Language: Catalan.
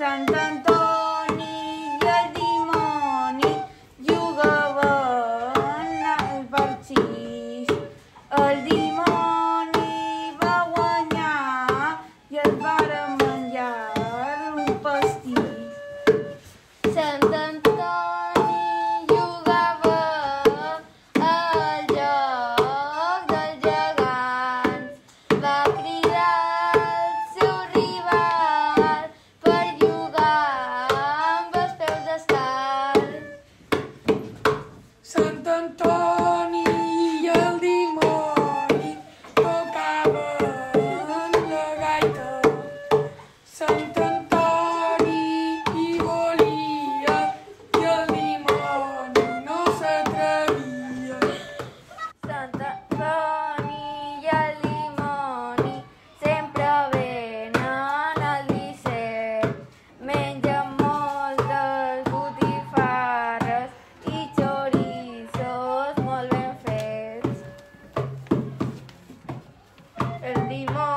Sant Antoni i el dimoni jugaven al parxís. El dimoni va guanyar i el va menjar un pastís. Sant Antoni El dimoni